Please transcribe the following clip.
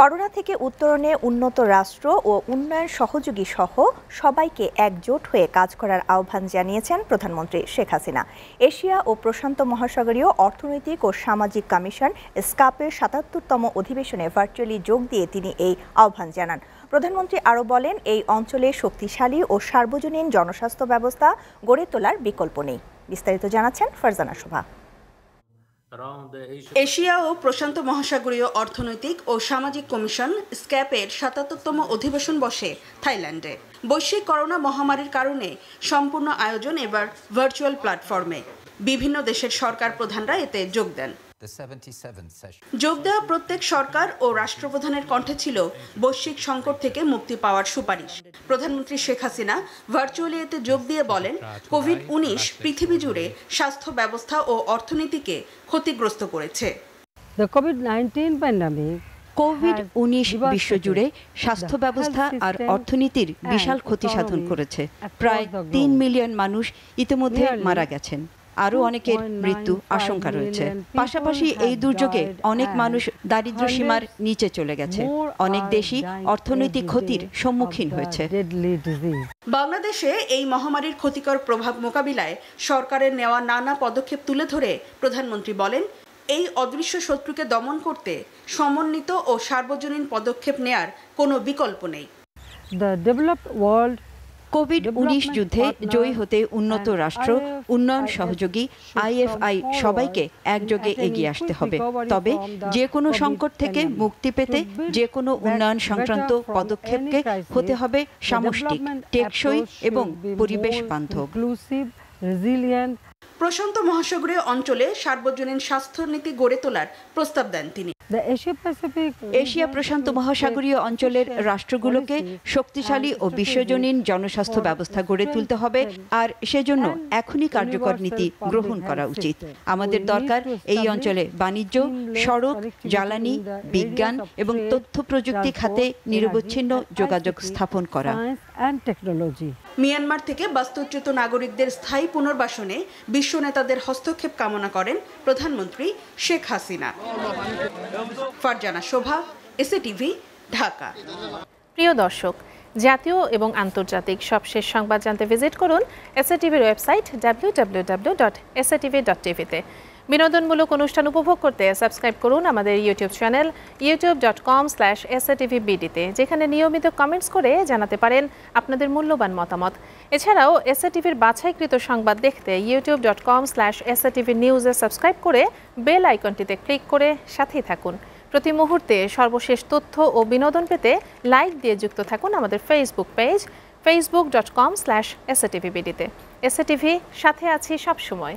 Corona থেকে উত্তরণে উন্নত রাষ্ট্র ও উন্নয়ন সহযোগী সহ সবাইকে একজোট হয়ে কাজ করার আহ্বান জানিয়েছেন প্রধানমন্ত্রী শেখ হাসিনা। এশিয়া ও প্রশান্ত মহাসাগরীয় অর্থনৈতিক ও সামাজিক কমিশন স্কাপের সাতাত্তরতম অধিবেশনে ভার্চুয়ালি যোগ দিয়ে তিনি এই আহ্বান জানান। প্রধানমন্ত্রী আরও বলেন, এই অঞ্চলে শক্তিশালী ও সার্বজনীন জনস্বাস্থ্য ব্যবস্থা গড়ে তোলার বিকল্প নেই। বিস্তারিত জানাচ্ছেন ফারজানা শোভা। এশিয়া ও প্রশান্ত মহাসাগরীয় অর্থনৈতিক ও সামাজিক কমিশন, স্ক্যাপের সাতাত্তরতম অধিবেশন বসে থাইল্যান্ডে বৈশ্বিক করোনা মহামারীর কারণে সম্পূর্ণ আয়োজন এবার ভার্চুয়াল প্ল্যাটফর্মে বিভিন্ন দেশের সরকার প্রধানরা এতে যোগ দেন The 77th session. যোগ দেওয়া প্রত্যেক সরকার ও রাষ্ট্রপ্রধানের কণ্ঠে ছিল বৈশ্বিক সংকট থেকে মুক্তি পাওয়ার সুপারিশ। প্রধানমন্ত্রী শেখ হাসিনা ভার্চুয়ালি এতে যোগ দিয়ে বলেন কোভিড উনিশ পৃথিবী জুড়ে স্বাস্থ্য ব্যবস্থা ও অর্থনীতিকে ক্ষতিগ্রস্ত করেছে। The COVID-19 pandemic কোভিড উনিশ বিশ্বজুড়ে স্বাস্থ্য ব্যবস্থা আর অর্থনীতির বিশাল ক্ষতি সাধন করেছে। প্রায় তিন মিলিয়ন মানুষ ইতিমধ্যে মারা গেছেন। আরও অনেকের মৃত্যু আশঙ্কা রয়েছে। পাশাপাশি এই দুর্যোগে অনেক মানুষ দারিদ্র সীমার নিচে চলে গেছে। অনেক দেশই অর্থনৈতিক ক্ষতির সম্মুখীন হয়েছে। বাংলাদেশে এই মহামারীর ক্ষতিকর প্রভাব মোকাবিলায় সরকারের নেওয়া নানা পদক্ষেপ তুলে ধরে প্রধানমন্ত্রী বলেন এই অদৃশ্য শত্রুকে দমন করতে সমন্বিত ও সার্বজনীন পদক্ষেপ নেয়ার কোনো বিকল্প নেই। The developed world কোভিড উনিশ যুদ্ধে জয়ী হতে উন্নত রাষ্ট্র উন্নয়ন সহযোগী আইএফআই সবাইকে একযোগে এগিয়ে আসতে হবে। তবে যে কোনো সংকট থেকে মুক্তি পেতে যে কোনো উন্নয়ন সংক্রান্ত পদক্ষেপকে হতে হবে সামষ্টিক টেকসই এবং পরিবেশ বান্ধব। প্রশান্ত মহাসাগরীয় অঞ্চলে সার্বজনীন স্বাস্থ্য নীতি গড়ে তোলার প্রস্তাব দেন তিনি। এশিয়া প্রশান্ত মহাসাগরীয় অঞ্চলের রাষ্ট্রগুলোকে শক্তিশালী ও বিশ্বজনীন জনস্বাস্থ্য ব্যবস্থা গড়ে তুলতে হবে আর সেজন্য এখনই কার্যকর নীতি গ্রহণ করা উচিত। আমাদের দরকার এই অঞ্চলে বাণিজ্য সড়ক জ্বালানি বিজ্ঞান এবং তথ্য প্রযুক্তি খাতে নিরবচ্ছিন্ন যোগাযোগ স্থাপন করা। মিয়ানমার থেকে বাস্তুচ্যুত নাগরিকদের স্থায়ী পুনর্বাসনে বিশ্ব নেতাদের হস্তক্ষেপ কামনা করেন প্রধানমন্ত্রী শেখ হাসিনা। ফারজানা শোভা এসএটিভি ঢাকা। প্রিয় দর্শক, জাতীয় এবং আন্তর্জাতিক সবশেষ সংবাদ জানতে ভিজিট করুন এসএটিভির ওয়েবসাইট www.sativ.tv-তে বিনোদনমূলক অনুষ্ঠান উপভোগ করতে সাবস্ক্রাইব করুন আমাদের YouTube channel YouTube dot com slash বিডিতে যেখানে নিয়মিত কমেন্টস করে জানাতে পারেন আপনাদের মূল্যবান মতামত। এছাড়াও এসএটিভির বাছাইকৃত সংবাদ দেখতে ইউটিউব ডট কম স্ল্যাশ নিউজে সাবস্ক্রাইব করে বেল আইকনটিতে ক্লিক করে সাথেই থাকুন। প্রতি মুহূর্তে সর্বশেষ তথ্য ও বিনোদন পেতে লাইক দিয়ে যুক্ত থাকুন আমাদের Facebook page Facebook dot com slash SATV বিডিতে SATV সাথে আছি সবসময়।